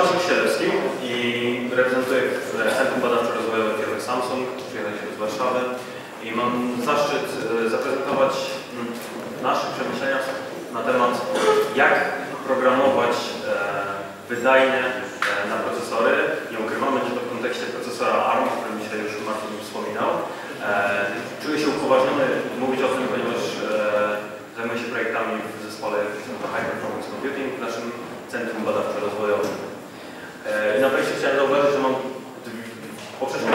Maciek Sielewski i reprezentuję Centrum Badawczo-Rozwojowe firmy Samsung, przyjechałem się z Warszawy i mam zaszczyt e, zaprezentować mm, nasze przemyślenia na temat jak programować e, wydajnie e, na procesory. Nie ukrywam, będzie to w kontekście procesora ARM, o którym dzisiaj już Martin wspominał. Czuję się upoważniony mówić o tym, ponieważ zajmuję się projektami w zespole High Performance Computing w naszym Centrum Badawczo-Rozwojowym. E, I na wejściu chciałem zauważyć, że mam poprzednio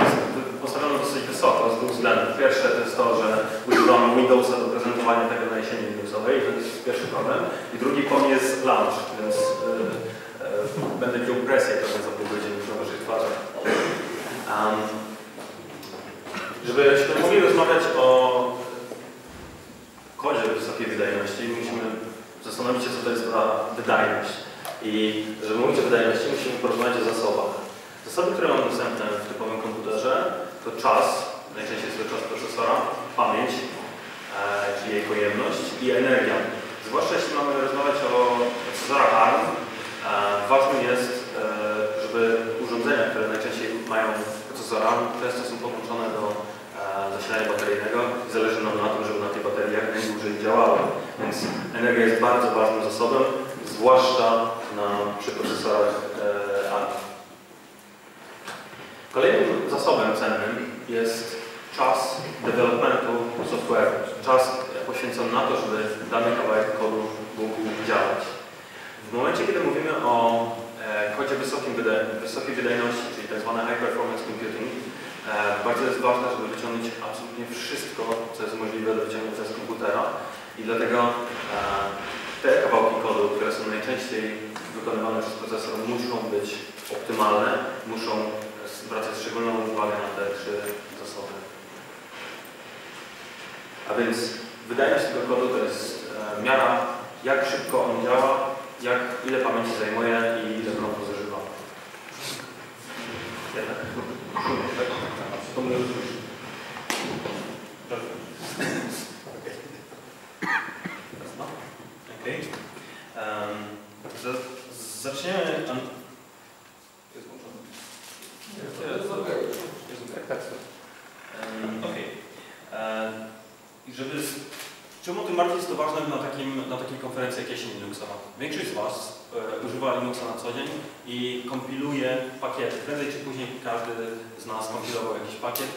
postawiono dosyć wysoko z dwóch względów. Pierwsze to jest to, że używam Windowsa do prezentowania tego na jesieni Linuxowej, to jest pierwszy problem. I drugi pomysł jest launch, więc e, e, będę miał presję trochę za pół godziny przy waszych twarzach. Um, żebyśmy mogli rozmawiać o kodzie wysokiej wydajności, musimy zastanowić się, co to jest ta wydajność. I żeby mówić o wydajności, musimy porozmawiać o zasobach. Zasoby, które mamy dostępne w typowym komputerze, to czas, najczęściej jest to czas procesora, pamięć, e, czyli jej pojemność i energia. Zwłaszcza jeśli mamy rozmawiać o procesorach ARM, e, ważne jest, e, żeby urządzenia, które najczęściej mają procesor ARM, często są podłączone do e, zasilania bateryjnego i zależy nam na tym, żeby na tej baterii jak najdłużej działały. Więc energia jest bardzo ważnym zasobem, zwłaszcza na, przy procesorach e, ARM. Kolejnym zasobem cennym jest czas developmentu software, czas poświęcony na to, żeby dany kawałek kodu mógł działać. W momencie, kiedy mówimy o e, kodzie wysokim wysokiej wydajności, czyli tzw. Tak high performance computing, e, bardzo jest ważne, żeby wyciągnąć absolutnie wszystko, co jest możliwe do wyciągnięcia z komputera i dlatego e, te kawałki kodu, które są najczęściej wykonywane przez procesor, muszą być optymalne, muszą zwracać szczególną uwagę na te trzy zasoby. A więc wydajność tego kodu to jest e, miara, jak szybko on działa, jak, ile pamięci zajmuje i ile prądu zużywa. Jednak. Tak? To mnie Okej. Um, zaczniemy. an- Jest włączony. Jest Okej. Żeby... z- Czemu tym bardziej jest to ważne na, takim, na takiej konferencji jak jesień Linuxowa? Większość z Was e, używa Linuxa na co dzień i kompiluje pakiety. Prędzej czy później każdy z nas kompilował jakiś pakiet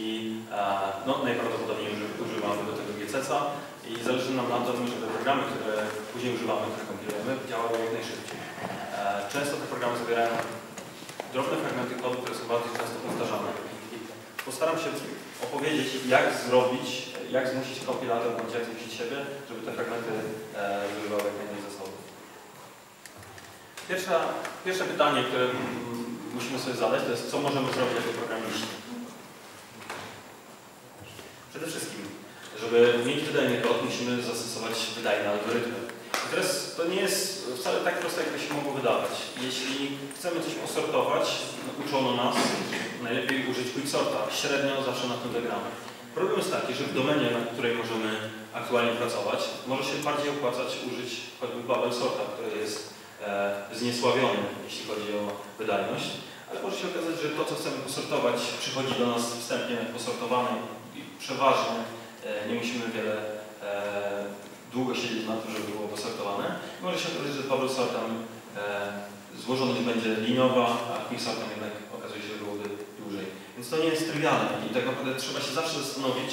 i e, no, najprawdopodobniej uży- używamy do tego GCC-a i zależy nam na tym, żeby programy, które później używamy, które kompilujemy, działały jak najszybciej. E, często te programy zawierają drobne fragmenty kodu, które są bardzo często powtarzane. Postaram się opowiedzieć, jak zrobić, jak zmusić kompilator, bądź jak zmusić siebie, żeby te fragmenty e, zużywały jak najmniej zasobów. Pierwsza, pierwsze pytanie, które musimy sobie zadać, to jest, co możemy zrobić jako programiści. Przede wszystkim, żeby mieć wydajny kod, musimy zastosować wydajne algorytmy. I teraz to nie jest wcale tak proste, jakby się mogło wydawać. Jeśli chcemy coś posortować, uczono nas, najlepiej użyć quicksorta. Średnio zawsze na tym wygramy. Problem jest taki, że w domenie, na której możemy aktualnie pracować, może się bardziej opłacać użyć choćby bubble sorta, który jest e, zniesławiony, jeśli chodzi o wydajność, ale może się okazać, że to, co chcemy posortować, przychodzi do nas wstępnie posortowane i przeważnie nie musimy wiele e, długo siedzieć na tym, żeby było posortowane. Może się okazać, że bubble sortem e, złożoność będzie liniowa, a quicksortem jednak okazuje się, że byłoby dłużej. Więc to nie jest trywialne i tak naprawdę trzeba się zawsze zastanowić,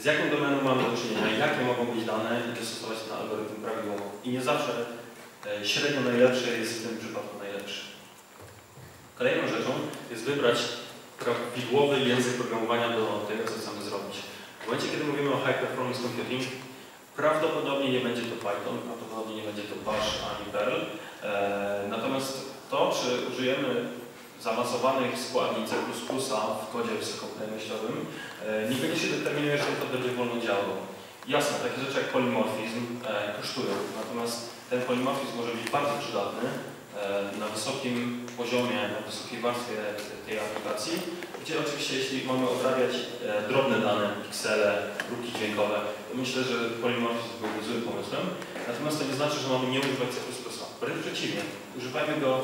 z jaką domeną mamy do czynienia, jakie mogą być dane i dostosować ten algorytm prawidłowo. I nie zawsze e, średnio najlepszy jest w tym przypadku najlepszy. Kolejną rzeczą jest wybrać prawidłowy język programowania do tego, co chcemy zrobić. W momencie, kiedy mówimy o High Performance Computing, prawdopodobnie nie będzie to Python, prawdopodobnie nie będzie to Bash ani Perl. E, natomiast to, czy użyjemy zaawansowanych składni C++ w kodzie wysokowydajnościowym, e, niekoniecznie determinuje, że kod będzie wolno działał. Jasne, takie rzeczy jak polimorfizm e, kosztują, natomiast ten polimorfizm może być bardzo przydatny na wysokim poziomie, na wysokiej warstwie tej aplikacji, gdzie oczywiście jeśli mamy obrabiać e, drobne dane, piksele, próbki dźwiękowe, to myślę, że polimorfizm byłby złym pomysłem. Natomiast to nie znaczy, że mamy nie używać C++. Wręcz przeciwnie, używajmy go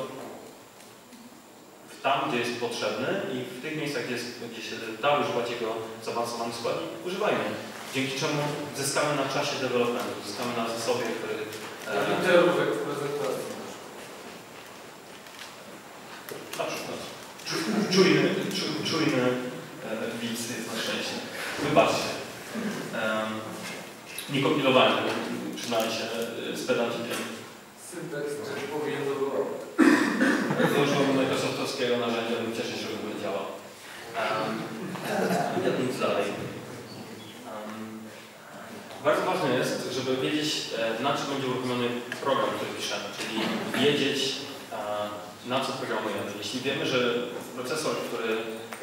tam, gdzie jest potrzebny i w tych miejscach, gdzie, jest, gdzie się da używać jego zaawansowanych składni, używajmy. Dzięki czemu zyskamy na czasie developmentu, zyskamy na zasobie, który... Jak E, literówek w prezentacji. na przykład. Czu- Czujny, czu- czujny e, widz jest na szczęście. Wybaczcie. Um, nie kompilowałem tego, przynajmniej się e, z pedantikiem. Też powinien to było. Użyłem Microsoftowskiego narzędzia, bym cieszę się, że ogóle działa. Um, nic dalej. Um, bardzo ważne jest, żeby wiedzieć, e, na czym będzie uruchomiony program, który piszemy, czyli wiedzieć, na co programujemy. Jeśli wiemy, że procesor, który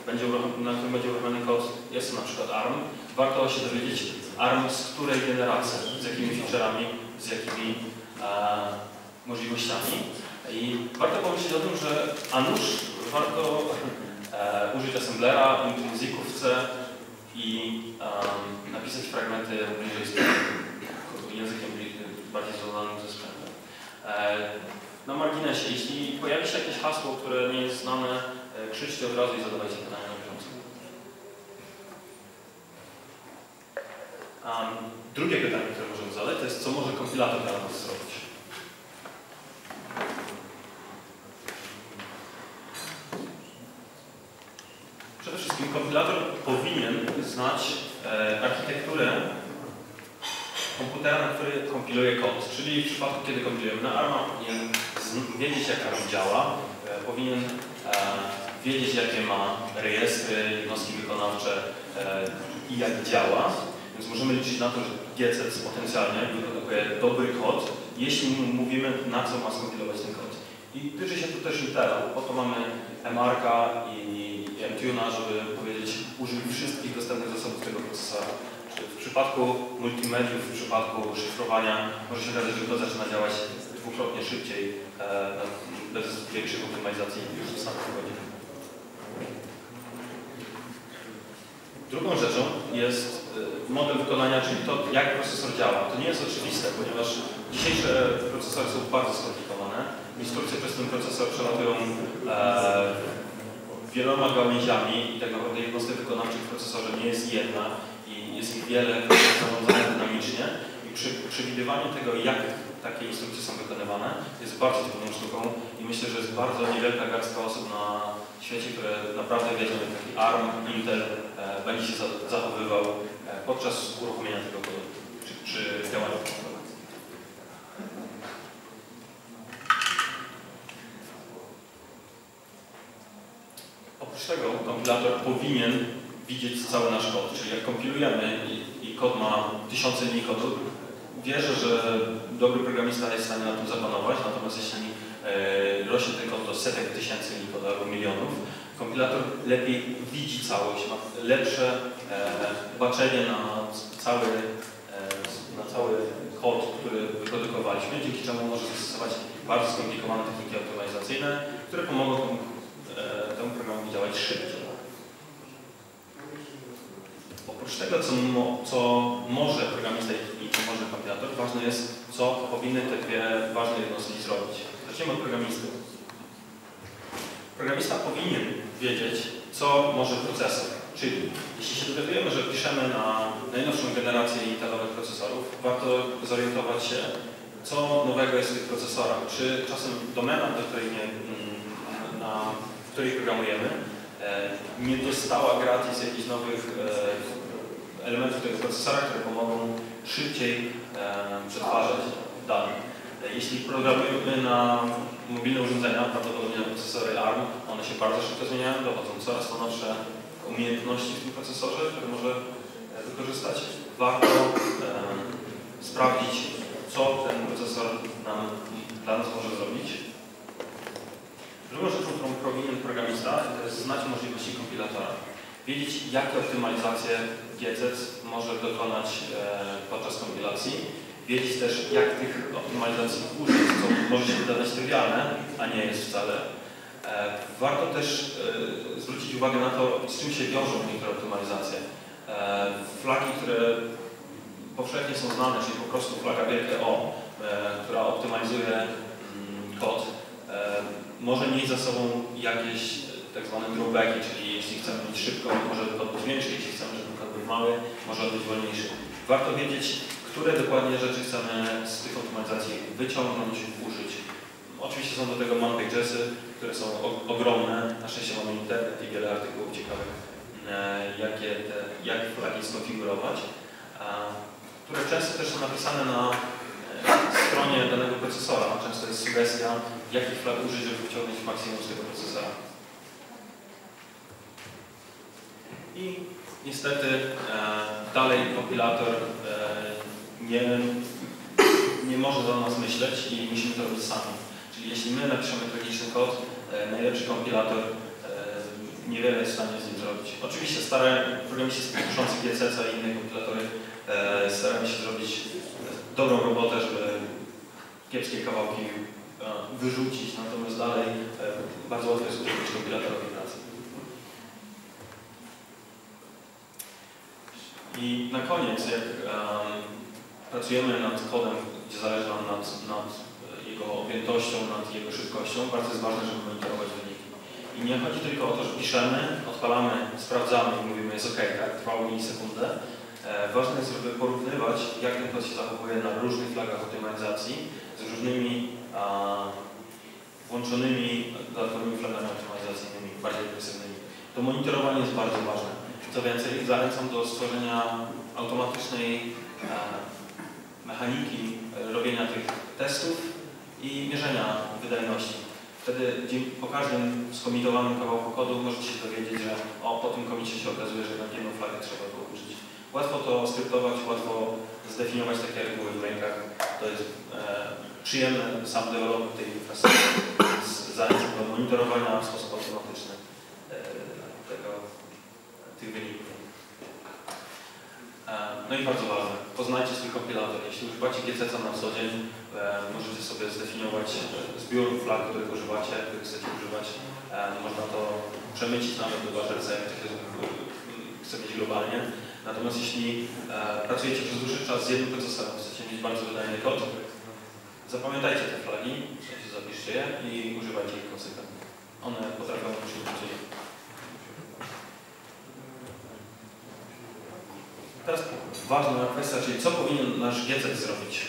będzie na którym będzie uruchomiony kod, jest to na przykład ARM, warto się dowiedzieć ARM z której generacji, z jakimi featureami, z jakimi e, możliwościami. I warto pomyśleć o tym, że a nuż warto e, użyć assemblera, intrinsików w C i em, napisać fragmenty bliżej językiem bardziej związanym ze sprzętem. Na marginesie, jeśli pojawi się jakieś hasło, które nie jest znane, e, krzyczcie od razu i zadawajcie pytania na bieżąco. Um, drugie pytanie, które możemy zadać, to jest, co może kompilator dla nas zrobić? Przede wszystkim kompilator powinien znać e, architekturę komputera, na który kompiluje kod. Czyli w przypadku, kiedy kompilujemy na ARMA, powinien wiedzieć, jak ARM działa, e, powinien e, wiedzieć, jakie ma rejestry, jednostki wykonawcze e, i jak działa. Więc możemy liczyć na to, że GCC potencjalnie wyprodukuje dobry kod, jeśli mówimy, na co ma skompilować ten kod. I tyczy się tu też Intela. Po to mamy MRK i MTune'a, żeby powiedzieć, użyj wszystkich dostępnych zasobów tego procesora. W przypadku multimediów, w przypadku szyfrowania może się okazać, że to zaczyna działać dwukrotnie szybciej, e, bez większych optymalizacji już w samym kodzie. Drugą rzeczą jest e, model wykonania, czyli to, jak procesor działa. To nie jest oczywiste, ponieważ dzisiejsze procesory są bardzo skomplikowane. Instrukcje przez ten procesor przelatują e, wieloma gałęziami i tak naprawdę jednostek wykonawczych w procesorze nie jest jedna i jest ich wiele, które są dynamicznie i przy, przewidywanie tego, jak takie instrukcje są wykonywane jest bardzo trudną sztuką i myślę, że jest bardzo niewielka garstka osób na świecie, które naprawdę wiedzą, jak taki ARM, Intel e, będzie się za- zachowywał e, podczas uruchomienia tego kodu czy, czy działania. Oprócz tego kompilator powinien widzieć cały nasz kod, czyli jak kompilujemy i, i kod ma tysiące linii kodu, wierzę, że dobry programista jest w stanie nad tym zapanować, natomiast jeśli e, rośnie ten kod do setek tysięcy albo milionów, kompilator lepiej widzi całość, ma lepsze e, baczenie na cały, e, na cały kod, który wyprodukowaliśmy, dzięki czemu może zastosować bardzo skomplikowane techniki optymalizacyjne, które pomogą temu programowi działać szybciej. Oprócz tego, co, mo, co może programista i co może kompilator, ważne jest, co powinny te dwie ważne jednostki zrobić. Zacznijmy od programisty. Programista powinien wiedzieć, co może procesor. Czyli jeśli się dowiadujemy, że piszemy na najnowszą generację intelowych procesorów, warto zorientować się, co nowego jest w tych procesorach. Czy czasem domena, do której nie, mm, na w której programujemy, e, nie dostała gratis jakichś nowych e, elementów tego procesora, które pomogą szybciej e, przetwarzać dane. E, Jeśli programujemy na mobilne urządzenia, prawdopodobnie na procesory ARM, one się bardzo szybko zmieniają, dochodzą coraz to nowsze umiejętności w tym procesorze, które może e, wykorzystać. Warto e, sprawdzić, co ten procesor nam, dla nas może zrobić. Drugą rzeczą, którą powinien programista, to jest znać możliwości kompilatora. Wiedzieć, jakie optymalizacje GCC może dokonać e, podczas kompilacji. Wiedzieć też, jak tych optymalizacji użyć, co może się wydawać trywialne, a nie jest wcale. E, warto też e, zwrócić uwagę na to, z czym się wiążą niektóre optymalizacje. Flagi, które powszechnie są znane, czyli po prostu flaga wielkie O, która optymalizuje mm, kod, może mieć za sobą jakieś tak zwane drawbacki, czyli jeśli chcemy mieć szybko, może kod być większy, jeśli chcemy, mały, może on być wolniejszy. Warto wiedzieć, które dokładnie rzeczy chcemy z tych optymalizacji wyciągnąć, użyć. Oczywiście są do tego man-pagesy, które są ogromne. Na szczęście mamy internet i wiele artykułów ciekawych, e, jakie te, jak flagi skonfigurować, które często też są napisane na e, stronie danego procesora. Często jest sugestia, jakich flag użyć, żeby wyciągnąć maksimum z tego procesora. I niestety e, dalej kompilator e, nie, nie może za nas myśleć i musimy to robić sami. Czyli jeśli my napiszemy tragiczny kod, e, najlepszy kompilator niewiele jest w stanie z nim zrobić. Oczywiście stare programiści piszący GCC i inne kompilatory e, starają się zrobić dobrą robotę, żeby kiepskie kawałki e, wyrzucić, natomiast dalej e, bardzo łatwo jest utrudnić kompilatorowi pracę. I na koniec, jak em, pracujemy nad kodem, gdzie zależy nam nad, nad e, jego objętością, nad jego szybkością, bardzo jest ważne, żeby monitorować wyniki. I nie chodzi tylko o to, że piszemy, odpalamy, sprawdzamy i mówimy, jest OK, tak, trwało milisekundę. E, ważne jest, żeby porównywać, jak ten kod się zachowuje na różnych flagach optymalizacji z różnymi a, włączonymi dodatkowymi flagami optymalizacyjnymi, bardziej agresywnymi. To monitorowanie jest bardzo ważne. Co więcej, zachęcam do stworzenia automatycznej e, mechaniki robienia tych testów i mierzenia wydajności. Wtedy po każdym skomitowanym kawałku kodu możecie się dowiedzieć, że o, po tym komicie się okazuje, że jednak jedną flagę trzeba było użyć. Łatwo to skryptować, łatwo zdefiniować takie reguły w rękach. To jest e, przyjemny sam development tej infrastruktury. Zachęcam do monitorowania w sposób automatyczny tych wyników. E, No i bardzo ważne, poznajcie swój kompilator. Jeśli używacie GCC na co dzień, e, możecie sobie zdefiniować e, zbiór flag, których używacie, których chcecie używać. Można to przemycić nawet do Bazelce, jak to się chce mieć globalnie. Natomiast jeśli pracujecie przez dłuższy czas z jednym procesorem, chcecie mieć bardzo wydajny kod, zapamiętajcie te flagi, w sensie zapiszcie je i używajcie ich konsekwentnie. One potrafią przyjść Teraz ważna kwestia, czyli co powinien nasz GC zrobić?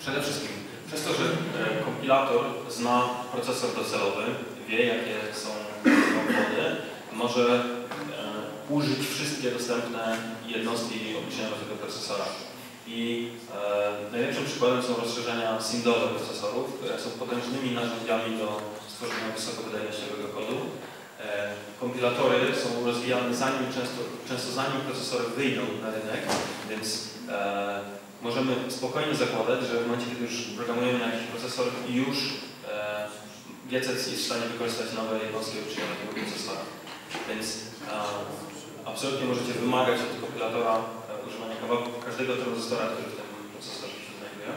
Przede wszystkim, przez to, że e, kompilator zna procesor docelowy, wie jakie są obwody, może e, użyć wszystkie dostępne jednostki obliczeniowe tego procesora. I e, najlepszym przykładem są rozszerzenia SIMDowe procesorów, które są potężnymi narzędziami do stworzenia wysokowydajnościowego kodu. E, Kompilatory są rozwijane zanim często, często zanim procesory wyjdą na rynek, więc e, możemy spokojnie zakładać, że w momencie, kiedy już programujemy na jakiś procesor, już e, GCC jest w stanie wykorzystać nowe jednostki obliczeniowe tego procesora. Więc e, absolutnie możecie wymagać od kompilatora e, używania kawałku każdego tranzystora, który w tym procesorze się znajduje.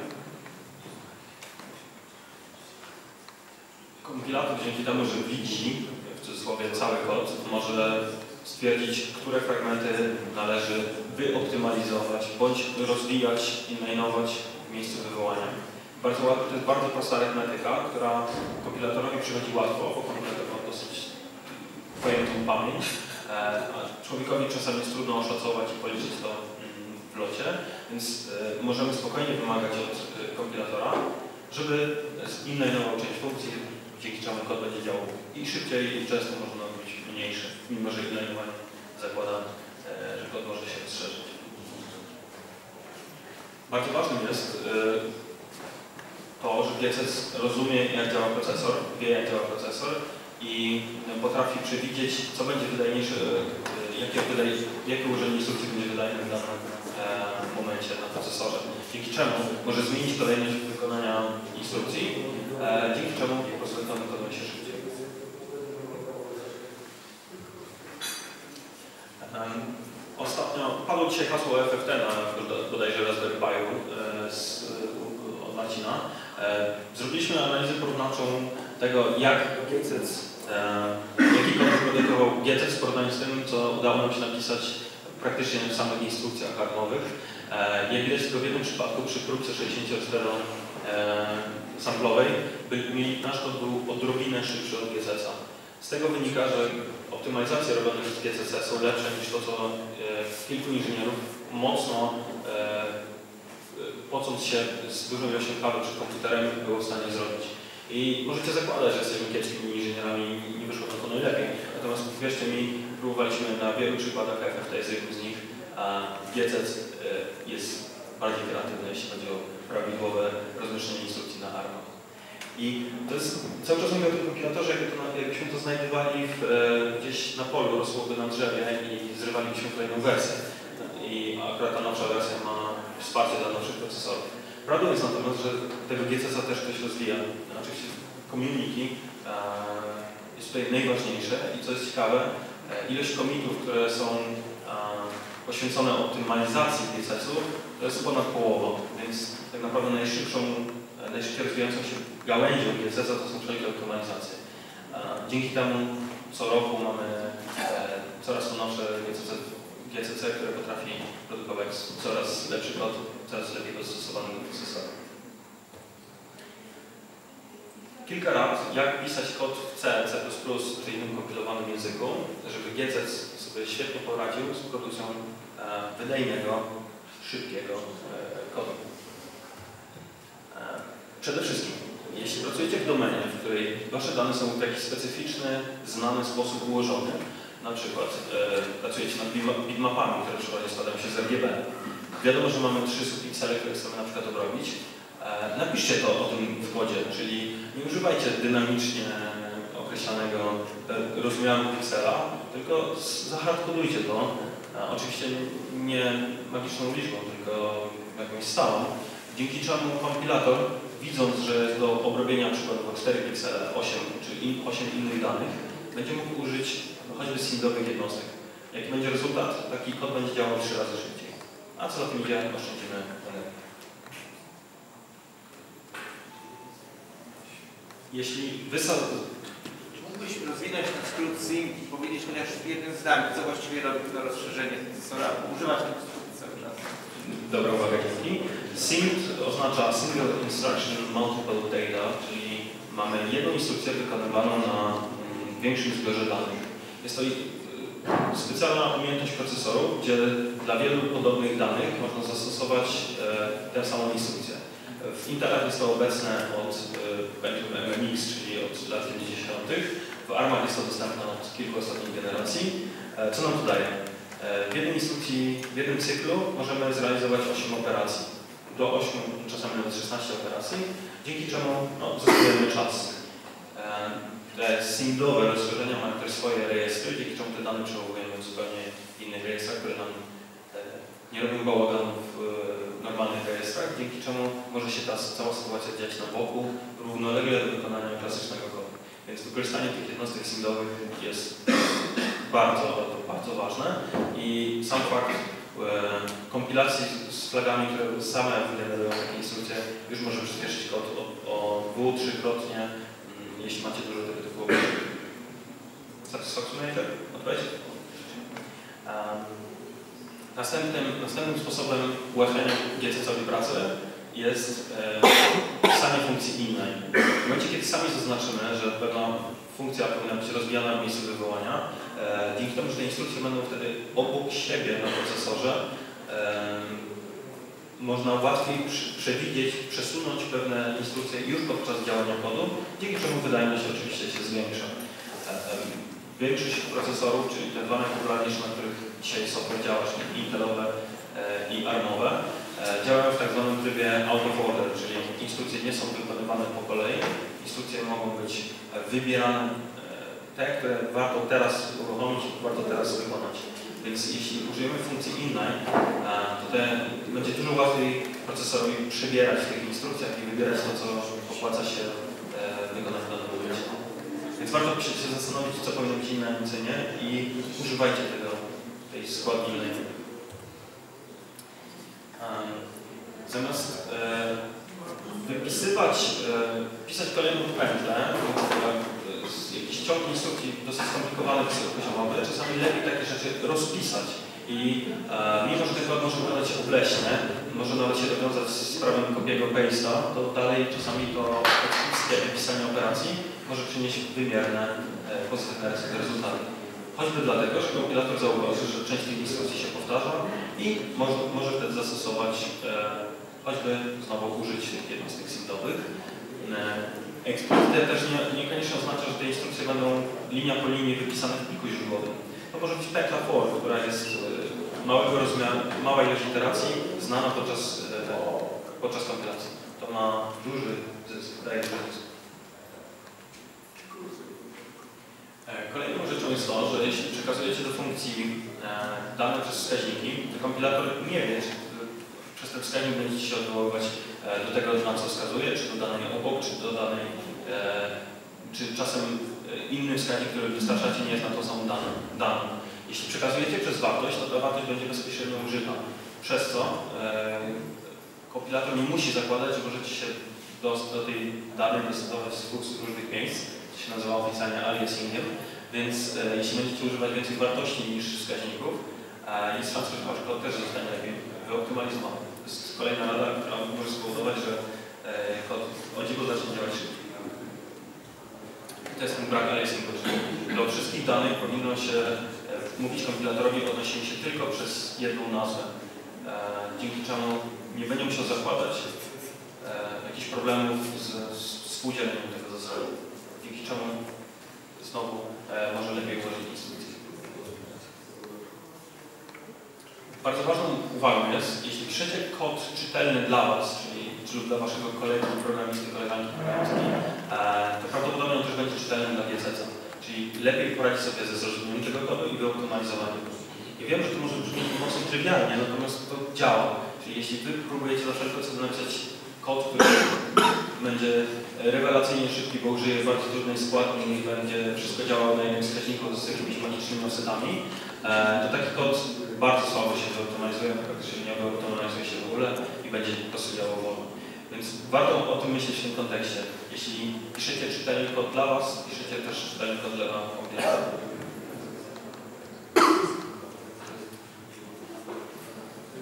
Kompilator dzięki temu, że widzi cudzysłowie cały kod, może stwierdzić, które fragmenty należy wyoptymalizować bądź rozwijać i mainować w miejscu wywołania. Bardzo, to jest bardzo prosta arytmetyka, która kompilatorowi przychodzi łatwo, bo kompilator ma dosyć pojętą pamięć, e, a człowiekowi czasami jest trudno oszacować i policzyć to mm, w locie, więc e, możemy spokojnie wymagać od e, kompilatora, żeby zminował część funkcji, dzięki czemu kod będzie działał i szybciej i często może nam być mniejszy, mimo że inlinowanie zakłada, e, że kod może się rozszerzyć. Bardzo ważnym jest e, to, że GCS rozumie jak działa procesor, wie jak działa procesor i potrafi przewidzieć, co będzie wydajniejsze, e, jakie, wydaj, jakie instrukcji będzie wydajne e, na procesorze. Dzięki czemu może zmienić kolejność wykonania instrukcji, e, dzięki czemu po prostu to wykonuje się szybciej. Em, Ostatnio padło dzisiaj hasło FFT na boda- bodajże Raspberry Pi'u e, z, od Marcina. E, Zrobiliśmy analizę porównawczą tego, jak GCC, e, jaki kod wyprodukował GCC w porównaniu z tym, co udało nam się napisać praktycznie w samych instrukcjach harmowych. E, Jak widać tylko w jednym przypadku przy próbce 64 e, samplowej by, mieli, nasz kod był odrobinę szybszy od GCC-a. Z tego wynika, że optymalizacje robione przez GCC są lepsze niż to, co e, kilku inżynierów mocno e, pocąc się z dużą ilością kabel przed komputerem było w stanie zrobić. I możecie zakładać, że jesteśmy kiepskimi inżynierami i nie wyszło to najlepiej. Natomiast wierzcie mi, próbowaliśmy na wielu przykładach, FFT jest jednym z nich, a GCC e, jest bardziej kreatywny, jeśli chodzi o prawidłowe rozmieszczenie instrukcji na ARMA. I to jest, cały czas mówię o tym jakby to, jakbyśmy to znajdowali w, e, gdzieś na polu, rosłoby na drzewie i zrywalibyśmy kolejną wersję. I akurat ta nowsza wersja ma wsparcie dla nowszych procesorów. Prawdą jest natomiast, że tego GCC też ktoś rozwija. Oczywiście community e, jest tutaj najważniejsze i co jest ciekawe, e, ilość komitów, które są e, poświęcone optymalizacji GCC-u to jest ponad połowa, więc tak naprawdę najszybszą, e, najszybciej rozwijającą się gałęzią GCC to są wszelkie optymalizacje. E, Dzięki temu co roku mamy e, coraz to nowsze GCC, GCC, które potrafi produkować coraz lepszy kod, coraz lepiej dostosowany do procesora. Kilka rad, jak pisać kod w C, C++, czy innym kompilowanym języku, żeby GCC sobie świetnie poradził z produkcją e, wydajnego, szybkiego e, kodu. E, Przede wszystkim, jeśli pracujecie w domenie, w której wasze dane są w jakiś specyficzny, znany sposób ułożone, na przykład e, pracujecie nad bitma- bitmapami, które przykładzie składają się z RGB. Wiadomo, że mamy trzy subpiksele, które chcemy na przykład obrobić. E, napiszcie to o tym w kodzie, czyli nie używajcie dynamicznie określanego rozmiaru piksela, tylko zahardkodujcie to. E, oczywiście nie magiczną liczbą, tylko jakąś stałą, dzięki czemu kompilator, widząc, że jest do obrobienia przykładowo 4 piksele, 8 czy in, 8 innych danych, będzie mógł użyć choćby sindowych jednostek. Jaki będzie rezultat? Taki kod będzie działał 3 razy szybciej. A co za tym idzie, oszczędzimy Jeśli wysad... Czy mógłbyś rozwinąć ten skrót SIM i powiedzieć chociaż w jednym zdaniu, co właściwie robi to rozszerzenie procesora? Używać tego skrótu cały czas. Dobra uwaga. SIMD oznacza Single Instruction Multiple Data, czyli mamy jedną instrukcję wykonywaną na mm, większym zbiorze danych. Jest to y, specjalna umiejętność procesoru, gdzie dla wielu podobnych danych można zastosować e, tę samą instrukcję. W Intelach jest to obecne od e, Pentium MMX, czyli od lat 90. W ARMach jest to dostępne od kilku ostatnich generacji. E, Co nam to daje? E, W jednej instrukcji, w jednym cyklu możemy zrealizować 8 operacji. Do 8, czasami nawet 16 operacji, dzięki czemu no, zyskujemy czas. Te singlowe rozszerzenia mają też swoje rejestry, dzięki czemu te dane przewołujemy w zupełnie innych rejestrach, które nam nie robią bałaganu w e, normalnych rejestrach, dzięki czemu może się ta cała sytuacja dziać na boku, równolegle do wykonania klasycznego kodu. Więc wykorzystanie tych jednostek singlowych jest bardzo, bardzo ważne i sam fakt e, kompilacji z flagami, które same wygenerują takie instrukcje, już może przyspieszyć kod o, o dwu, trzykrotnie, mm, jeśli macie dużo tego typu. Satysfakcjonuje to odpowiedź? Um, następnym, następnym sposobem ułatwiania GCC-owi pracy jest e, pisanie funkcji innej. W momencie, kiedy sami zaznaczymy, że pewna funkcja powinna być rozwijana w miejscu wywołania, e, dzięki temu, że te instrukcje będą wtedy obok siebie na procesorze, e, można łatwiej przewidzieć, przesunąć pewne instrukcje już podczas działania kodu, dzięki czemu wydajność oczywiście się zwiększa. Większość procesorów, czyli te dwa najpopularniejsze, na których dzisiaj działa, czyli Intelowe e, i ARMowe, e, działają w tak zwanym trybie out of order, czyli instrukcje nie są wykonywane po kolei, instrukcje mogą być e, wybierane, te, które warto teraz uruchomić, warto teraz wykonać. Więc jeśli użyjemy funkcji innej, to te, będzie dużo łatwiej procesorowi przebierać w tych instrukcjach i wybierać to, co opłaca się wykonać w danym momencie. Więc warto się zastanowić, co powinno być inne, a co nie i używajcie tego, Em, Zamiast e, wypisywać, e, pisać kolejną pętlę, e, jakiś ciąg instrukcji dosyć skomplikowany, poziomowy, czasami lepiej takie rzeczy rozpisać. I e, mimo, że ten kod może wyglądać obleśnie, może nawet się dowiązać z prawem kopiego paste'a, to dalej czasami to opisanie operacji może przynieść wymierne pozytywne rezultaty. Choćby dlatego, że kompilator zauważy, że część tych instrukcji się powtarza i może, może wtedy zastosować e, choćby znowu użyć tych jednostek symbolowych. Explicit też nie, niekoniecznie oznacza, że te instrukcje będą linia po linii wypisane w pliku źródłowym. To może być pekla for, która jest e, małego rozmiaru, mała ilość iteracji, znana podczas, e, podczas kompilacji. To ma duży zysk, daje duży zysk. E, Kolejną rzeczą jest to, że jeśli przekazujecie do funkcji e, dane przez wskaźniki, to kompilator nie wie, czy e, przez ten wskaźnik będziecie się odwoływać e, do tego, na co wskazuje, czy do danej obok, czy do danej, e, czy czasem e, inny wskaźnik, który dostarczacie, nie jest na tą samą daną. daną. Jeśli przekazujecie przez wartość, to ta wartość będzie bezpośrednio użyta. Przez co e, kompilator nie musi zakładać, że możecie się do, do tej danej dostosować z różnych miejsc, się nazywa oficjalnie aliasingiem, więc e, jeśli będziecie używać więcej wartości niż wskaźników, e, jest szansa, że wasz kod też zostanie lepiej wyoptymalizowany. To jest kolejna rada, która może spowodować, że e, kod o dziwo zacznie działać szybciej. To jest ten brak aliasingu, czyli do wszystkich danych powinno się e, mówić kompilatorowi odnosimy się tylko przez jedną nazwę, e, dzięki czemu nie będzie musiał zakładać e, jakichś problemów z, z współdzieleniem tego dzięki czemu znowu e, może lepiej ułożyć instrukcję. Bardzo ważną uwagą jest, jeśli piszecie kod czytelny dla Was, czyli, czyli dla Waszego kolegi programisty, koleżanki programistki, e, to prawdopodobnie on też będzie czytelny dla GCC. Czyli lepiej poradzić sobie ze zrozumieniem tego kodu i wyoptymalizowaniem. I wiem, że to może brzmieć mocno trywialnie, natomiast to działa. Czyli jeśli Wy próbujecie za wszelką cenę napisać kod, który będzie rewelacyjnie szybki, bo użyje bardzo trudnej składni i będzie wszystko działało na jednym wskaźniku z jakimiś magicznymi offsetami, e, to taki kod bardzo słabo się wyoptymalizuje, praktycznie nie wyoptymalizuje się w ogóle i będzie po prostu działał wolno. Więc warto o tym myśleć w tym kontekście. Jeśli piszecie czytelny kod dla Was, piszecie też czytelny kod dla kompilatora.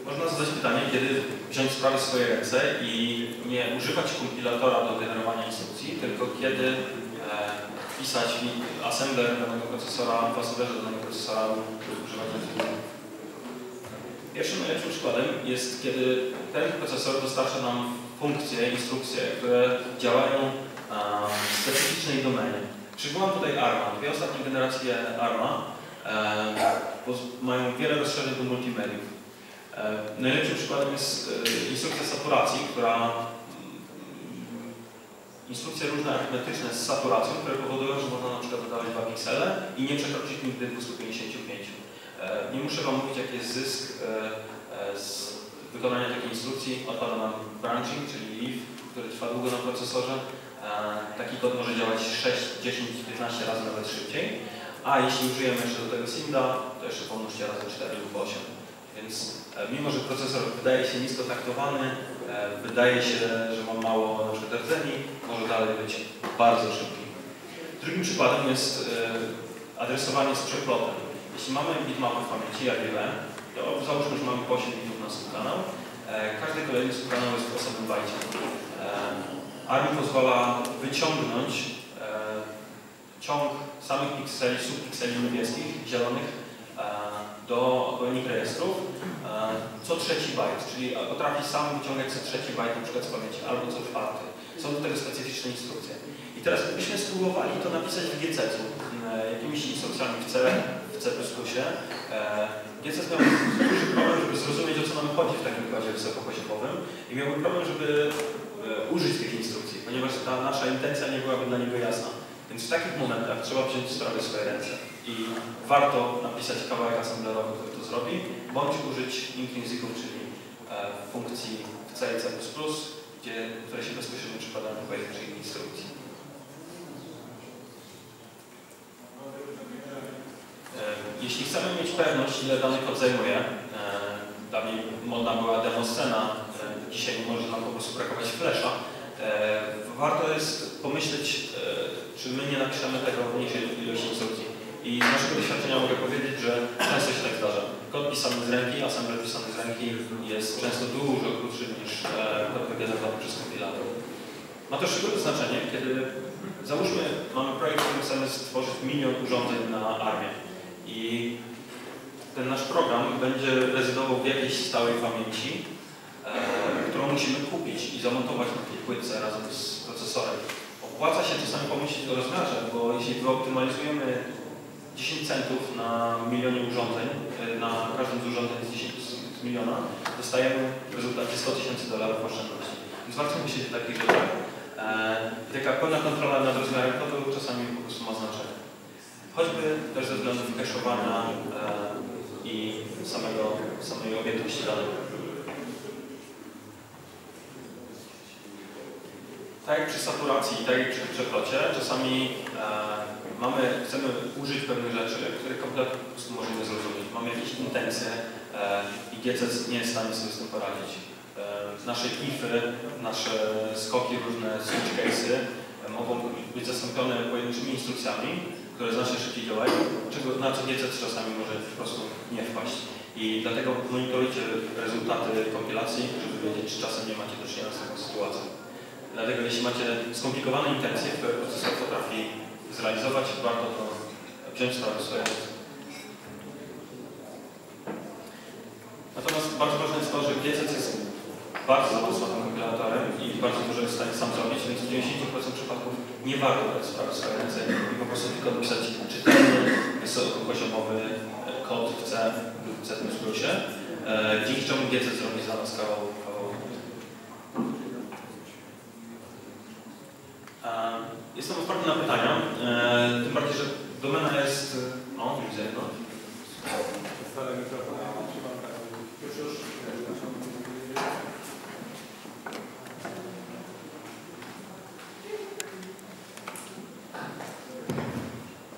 Można zadać pytanie, kiedy wziąć sprawę w swoje ręce i nie używać kompilatora do generowania instrukcji, tylko kiedy e, pisać assembler danego procesora, w assemblerze danego procesora lub używać. Pierwszym najlepszym przykładem jest, kiedy ten procesor dostarcza nam funkcje, instrukcje, które działają e, w specyficznej domenie. Przywołam tutaj ARMA. Dwie ostatnie generacje ARMA e, mają wiele rozszerzeń do multimediów. E, najlepszym przykładem jest e, instrukcja saturacji, która mm, instrukcje różne arytmetyczne z saturacją, które powodują, że można na przykład dodawać dwa piksele i nie przekroczyć nigdy 255. E, Nie muszę Wam mówić, jaki jest zysk z wykonania takiej instrukcji. Odpada nam branching, czyli leaf, który trwa długo na procesorze. Taki kod może działać 6, 10, 15 razy nawet szybciej. A jeśli użyjemy jeszcze do tego SIMDA, to jeszcze pomnóżcie razy 4 lub 8. Więc e, mimo, że procesor wydaje się nisko taktowany, e, wydaje się, że ma mało na przykład rdzeni, może dalej być bardzo szybki. Drugim przykładem jest e, adresowanie z przeplotem. Jeśli mamy bitmapy w pamięci RGB, to załóżmy, że mamy po 8 bitów na subkanał. Każdy kolejny subkanał jest w osobnym bajcie. ARM pozwala wyciągnąć ciąg samych pikseli, subpikseli niebieskich, zielonych do odpowiednich rejestrów e, co trzeci bajt, czyli potrafi sam wyciągać co trzeci bajt na przykład z pamięci, albo co czwarty. Są do tego specyficzne instrukcje. I teraz gdybyśmy spróbowali to napisać w GC-u, e, jakimiś instrukcjami w C, w C++, e, GC miał duży problem, żeby zrozumieć o co nam chodzi w takim kodzie wysokopoziomowym i miałby problem, żeby użyć tych instrukcji, ponieważ ta nasza intencja nie byłaby dla niego jasna. Więc w takich momentach trzeba wziąć sprawę w swoje ręce i warto napisać kawałek assemblerowy, który to zrobi, bądź użyć intrinsików, czyli e, funkcji w C i C++, gdzie, które się bezpośrednio przykładają do pojedynczej instrukcji. E, Jeśli chcemy mieć pewność, ile dany kod zajmuje, e, dawniej modna była demo scena, e, dzisiaj może nam po prostu brakować flesza, warto jest pomyśleć, czy my nie napiszemy tego w mniejszej ilości instrukcji. I z naszego doświadczenia mogę powiedzieć, że często się tak zdarza. Kod pisany z ręki, assembler pisany z ręki jest często dużo krótszy niż e, kod wygenerowany przez kompilator. Ma to szczególne znaczenie, kiedy załóżmy, mamy projekt, w którym chcemy stworzyć milion urządzeń na armię. I ten nasz program będzie rezydował w jakiejś stałej pamięci, e, musimy kupić i zamontować na tej płytce razem z procesorem. Opłaca się czasami pomyśleć o rozmiarze, bo jeśli wyoptymalizujemy 10 centów na milionie urządzeń, e, na każdym z urządzeń z 10 z, miliona, dostajemy w rezultacie 100 tysięcy dolarów oszczędności. Więc warto myśleć o takich rzeczach. E, taka pełna kontrola nad rozmiarem kodu czasami po prostu ma znaczenie. Choćby też ze względów cache'owania e, i samego, samej objętości danych. Tak jak przy saturacji, tak jak przy przeplocie, czasami e, mamy, chcemy użyć pewnych rzeczy, które kompletnie po prostu może nie zrozumieć. Mamy jakieś intencje e, i GCC nie jest w stanie sobie z tym poradzić. E, nasze ify, nasze skoki, różne switch case'y e, mogą być zastąpione pojedynczymi instrukcjami, które znacznie szybciej działają, czego, na co GCC czasami może po prostu nie wpaść. I dlatego monitorujcie rezultaty kompilacji, żeby wiedzieć, czy czasem nie macie do czynienia z taką sytuacją. Dlatego jeśli macie skomplikowane intencje, które procesor potrafi zrealizować, warto to wziąć sprawę w swoje. Natomiast bardzo ważne jest to, że GCC jest bardzo słabym kompilatorem i bardzo dużo jest w stanie sam zrobić, więc w 90% przypadków nie warto brać sprawy w swoje ręce i po prostu tylko napisać czytelny, wysokopoziomowy kod w C lub C++, e, dzięki czemu GCC zrobi za nas kawał, kawał E, Jestem otwarty na pytania, e, tym bardziej, że domena jest... O, widzę. Stary mikrofon. Już, już.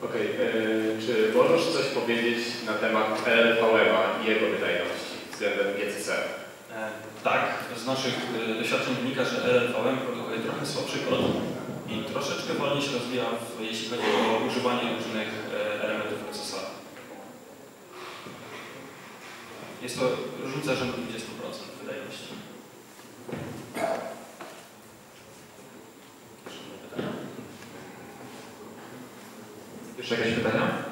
Okej, e, czy możesz coś powiedzieć na temat LVM-a i jego wydajności względem GCC? E, Tak, z naszych e, doświadczeń wynika, że LLVM produkuje trochę słabszy kod i troszeczkę wolniej się rozwija, jeśli chodzi o używanie różnych e, elementów procesora. Jest to różnica rzędu 20% wydajności. Jeszcze jakieś pytania?